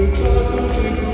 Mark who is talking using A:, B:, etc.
A: The clock will